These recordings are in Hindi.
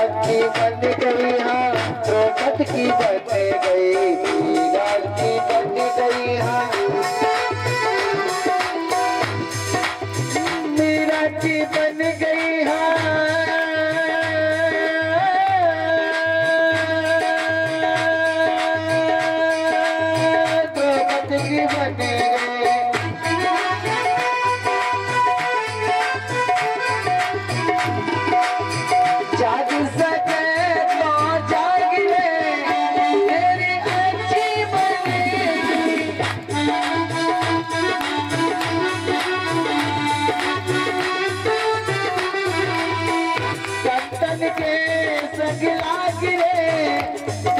लाठी बन गई हाँ। रोकत की बन गई हाँ। लाठी बन गई हाँ। मेरा बन गई हाँ। की बन के संग लाग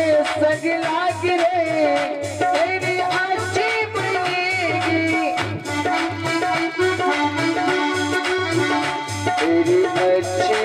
सजला गिरे तेरी तेरी अच्छी